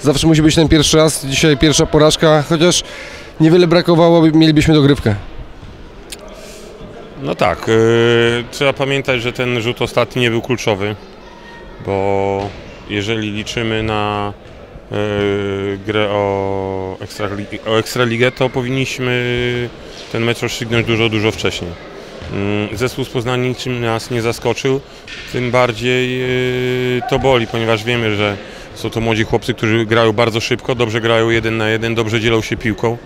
zawsze musi być ten pierwszy raz, dzisiaj pierwsza porażka, chociaż niewiele brakowało, mielibyśmy dogrywkę. No tak, yy, trzeba pamiętać, że ten rzut ostatni nie był kluczowy, bo jeżeli liczymy na yy, grę o, o Ekstraligę, to powinniśmy ten mecz rozstrzygnąć dużo, dużo wcześniej. Yy, zespół z Poznania niczym nas nie zaskoczył, tym bardziej yy, to boli, ponieważ wiemy, że są to młodzi chłopcy, którzy grają bardzo szybko, dobrze grają jeden na jeden, dobrze dzielą się piłką.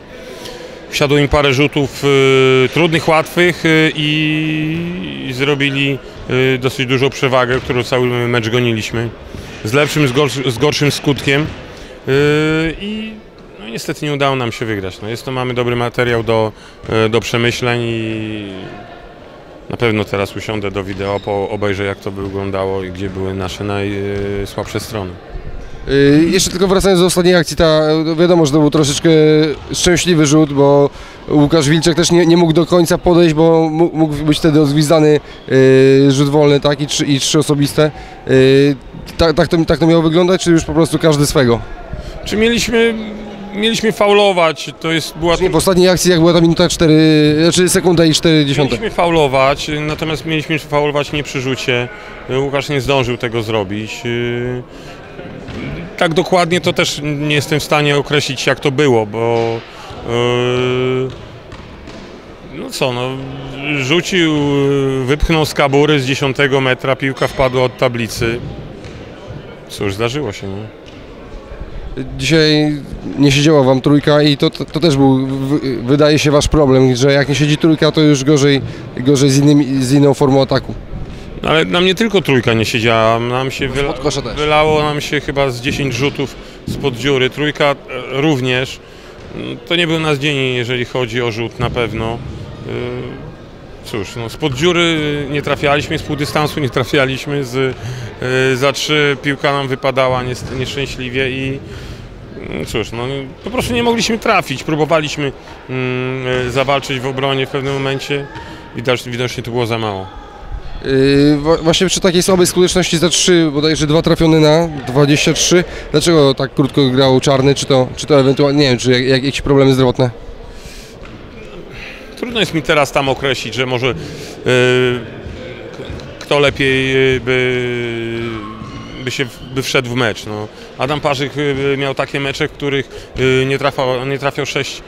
Wsiadło im parę rzutów y, trudnych, łatwych y, i, zrobili y, dosyć dużą przewagę, którą cały mecz goniliśmy. Z lepszym, z, gorszy, z gorszym skutkiem y, i no, niestety nie udało nam się wygrać. No, jest to, mamy dobry materiał do, y, do przemyśleń i na pewno teraz usiądę do wideo, obejrzę jak to by wyglądało i gdzie były nasze najsłabsze strony. Yy, jeszcze tylko wracając do ostatniej akcji, ta, no wiadomo, że to był troszeczkę szczęśliwy rzut, bo Łukasz Wilczek też nie, nie mógł do końca podejść, bo mógł, być wtedy odgwizdany yy, rzut wolny tak, i, trzy, i trzy osobiste. Tak, tak, to, tak to miało wyglądać, czy już po prostu każdy swego? Czy mieliśmy, mieliśmy faulować? To jest, była Nie, w ostatniej akcji jak była ta minuta 4, znaczy sekunda i 4 dziesiąte. Mieliśmy faulować, natomiast mieliśmy faulować nie przy rzucie. Łukasz nie zdążył tego zrobić. Yy, Tak dokładnie to też nie jestem w stanie określić jak to było, bo yy, no co, no, rzucił, wypchnął z kabury z 10 metra, piłka wpadła od tablicy. Cóż, zdarzyło się, nie? Dzisiaj nie siedziała wam trójka i to, to, to też był, w- wydaje się, wasz problem, że jak nie siedzi trójka, to już gorzej, gorzej z, innymi, z inną formą ataku. Ale nam nie tylko trójka nie siedziała, nam się wyla, wylało nam się chyba z 10 rzutów spod dziury, trójka e, również. Mm, To nie był nasz dzień, jeżeli chodzi o rzut na pewno. Y, Cóż, no, spod dziury nie trafialiśmy, z pół dystansu nie trafialiśmy, z, y, za trzy piłka nam wypadała nieszczęśliwie i mm, cóż, no, po prostu nie mogliśmy trafić. Próbowaliśmy mm, zawalczyć w obronie w pewnym momencie, widać, widocznie to było za mało. Yy, właśnie przy takiej słabej skuteczności za 3, bodajże dwa trafione na 23, dlaczego tak krótko grał Czarny, czy to, czy to ewentualnie, nie wiem, czy jak, jak, jakieś problemy zdrowotne? Trudno jest mi teraz tam określić, że może y, k- kto lepiej y, by, by się by wszedł w mecz. No. Adam Parzyk y, miał takie mecze, w których nie trafiał, nie trafiał 6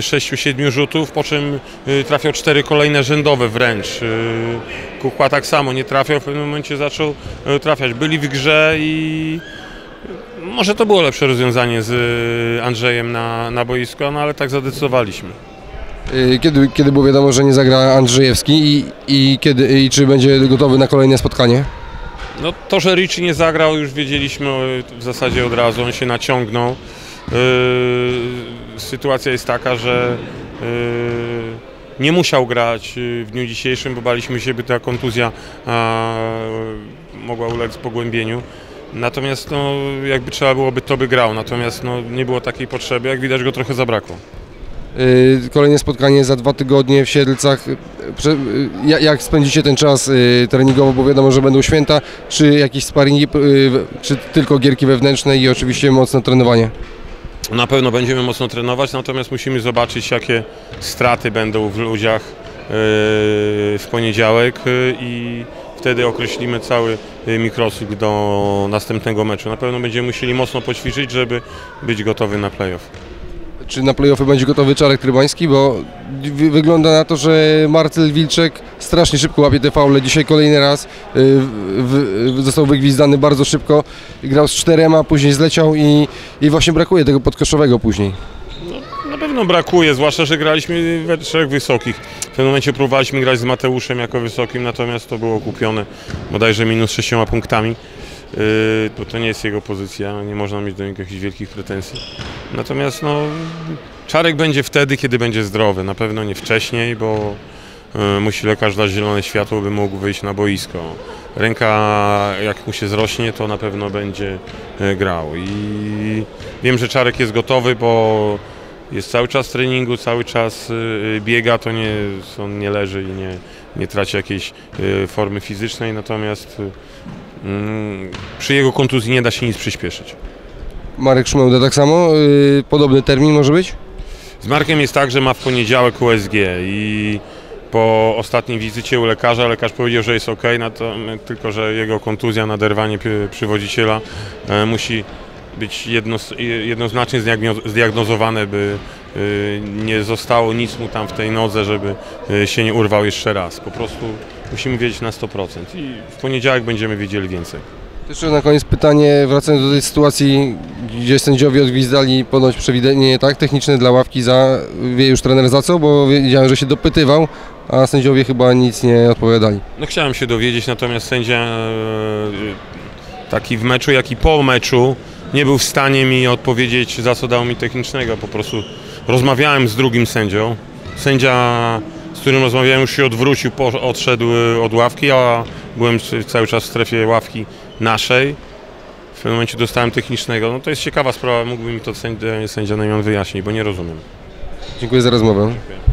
6-7 rzutów, po czym y, trafiał cztery kolejne rzędowe wręcz. Y, Kukła tak samo nie trafiał, w pewnym momencie zaczął y, trafiać. Byli w grze i może to było lepsze rozwiązanie z y, Andrzejem na, na boisku, no ale tak zadecydowaliśmy. Kiedy, kiedy było wiadomo, że nie zagra Andrzejewski i, i, kiedy, i czy będzie gotowy na kolejne spotkanie? No to, że Richie nie zagrał, już wiedzieliśmy w zasadzie od razu, on się naciągnął. Sytuacja jest taka, że yy, nie musiał grać yy, w dniu dzisiejszym, bo baliśmy się, by ta kontuzja mogła ulec pogłębieniu. Natomiast no, jakby trzeba byłoby, to by grał. Natomiast no, nie było takiej potrzeby, jak widać go trochę zabrakło. Yy, Kolejne spotkanie za dwa tygodnie w Siedlcach. Jak spędzicie ten czas treningowo, bo wiadomo, że będą święta, czy jakieś sparingi, czy tylko gierki wewnętrzne i oczywiście mocne trenowanie? Na pewno będziemy mocno trenować, natomiast musimy zobaczyć, jakie straty będą w ludziach yy, w poniedziałek yy, i wtedy określimy cały yy, mikrosik do następnego meczu. Na pewno będziemy musieli mocno poćwiczyć, żeby być gotowy na playoff. Czy na playoffy będzie gotowy Czarek Trybański? Bo wy- wygląda na to, że Marcel Wilczek strasznie szybko łapie te faule. Dzisiaj kolejny raz w, został wygwizdany bardzo szybko. Grał z czterema, później zleciał i, i właśnie brakuje tego podkoszowego później. Na pewno brakuje, zwłaszcza, że graliśmy we trzech wysokich. W pewnym momencie próbowaliśmy grać z Mateuszem jako wysokim, natomiast to było kupione bodajże minus sześcioma punktami. Bo to nie jest jego pozycja, nie można mieć do niego jakichś wielkich pretensji. Natomiast no, Czarek będzie wtedy, kiedy będzie zdrowy, na pewno nie wcześniej, bo yy, musi lekarz dać zielone światło, by mógł wyjść na boisko. Ręka, jak mu się zrośnie, to na pewno będzie yy, grał. I wiem, że Czarek jest gotowy, bo jest cały czas treningu, cały czas y, biega, to nie, on nie leży i nie, nie traci jakiejś y, formy fizycznej, natomiast y, przy jego kontuzji nie da się nic przyspieszyć. Marek Szumeuda tak samo, y, podobny termin może być? Z Markiem jest tak, że ma w poniedziałek USG i po ostatniej wizycie u lekarza lekarz powiedział, że jest ok, to, tylko że jego kontuzja, naderwanie przy- przywodziciela e, musi być jedno, jednoznacznie zdiagno- zdiagnozowane, by nie zostało nic mu tam w tej nodze, żeby e, się nie urwał jeszcze raz. Po prostu musimy wiedzieć na 100% i w poniedziałek będziemy wiedzieli więcej. Jeszcze na koniec pytanie, wracając do tej sytuacji, gdzie sędziowie odgwizdali ponoć przewidzenie tak, techniczne dla ławki za, wie już trener za co, bo wiedziałem, że się dopytywał, a sędziowie chyba nic nie odpowiadali. No chciałem się dowiedzieć, natomiast sędzia e, taki w meczu, jak i po meczu nie był w stanie mi odpowiedzieć, za co dał mi technicznego. Po prostu rozmawiałem z drugim sędzią. Sędzia, z którym rozmawiałem, już się odwrócił, odszedł e, od ławki, a byłem cały czas w strefie ławki naszej. W pewnym momencie dostałem technicznego. No to jest ciekawa sprawa, mógłby mi to sędzia, sędzia Najman wyjaśnić, bo nie rozumiem. Dziękuję za rozmowę. Dziękuję.